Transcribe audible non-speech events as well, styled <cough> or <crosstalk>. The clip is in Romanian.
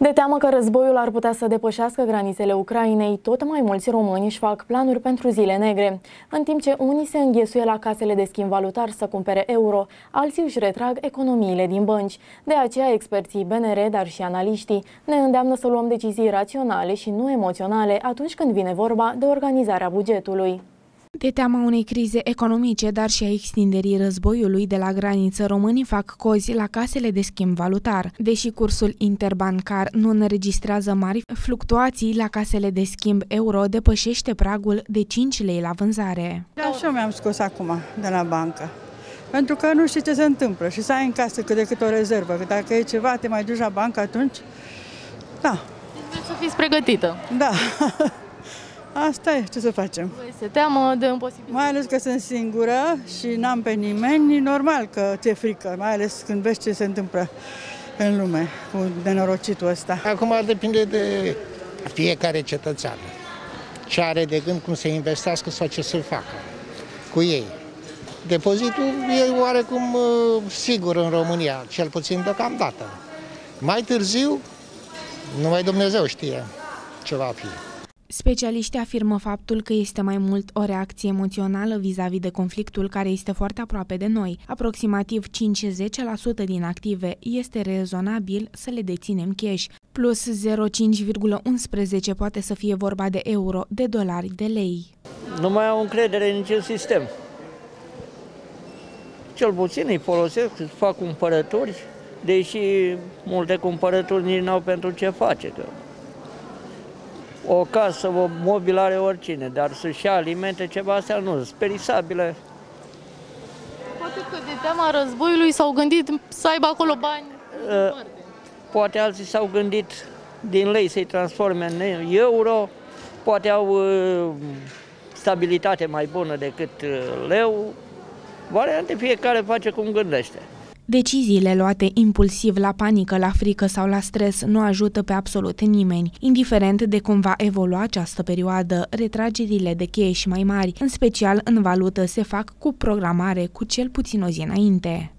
De teamă că războiul ar putea să depășească granițele Ucrainei, tot mai mulți români își fac planuri pentru zile negre. În timp ce unii se înghesuie la casele de schimb valutar să cumpere euro, alții își retrag economiile din bănci. De aceea, experții BNR, dar și analiștii, ne îndeamnă să luăm decizii raționale și nu emoționale atunci când vine vorba de organizarea bugetului. De teama unei crize economice, dar și a extinderii războiului de la graniță, românii fac cozi la casele de schimb valutar. Deși cursul interbancar nu înregistrează mari fluctuații la casele de schimb euro, depășește pragul de 5 lei la vânzare. Da, și eu mi-am scos acum de la bancă. Pentru că nu știi ce se întâmplă și să ai în casă cât de cât o rezervă. Că dacă e ceva, te mai duci la bancă atunci, da. Deci să fiți pregătită. Da. <laughs> Asta e, ce să facem. Se teamă de un posibil. Mai ales că sunt singură și n-am pe nimeni, normal că ți-e frică, mai ales când vezi ce se întâmplă în lume cu nenorocitul ăsta. Acum depinde de fiecare cetățean. Ce are de gând cum să investească sau ce să facă cu ei. Depozitul e oarecum uh, sigur în România, cel puțin deocamdată. Mai târziu, numai Dumnezeu știe ce va fi. Specialiștii afirmă faptul că este mai mult o reacție emoțională vis-a-vis de conflictul care este foarte aproape de noi. Aproximativ 5-10% din active este rezonabil să le deținem cash, plus 0,5,11 poate să fie vorba de euro, de dolari, de lei. Nu mai au încredere în niciun sistem. Cel puțin îi folosesc, fac cumpărături, deși multe cumpărături nici n-au pentru ce face. Că o casă, o mobilare, oricine, dar să-și ia alimente, ceva astea nu, sunt perisabile. Poate că de teama războiului s-au gândit să aibă acolo bani. Uh, poate alții s-au gândit din lei să-i transforme în euro, poate au uh, stabilitate mai bună decât uh, leu. Variante fiecare face cum gândește. Deciziile luate impulsiv la panică, la frică sau la stres nu ajută pe absolut nimeni. Indiferent de cum va evolua această perioadă, retragerile de cash mai mari, în special în valută, se fac cu programare cu cel puțin o zi înainte.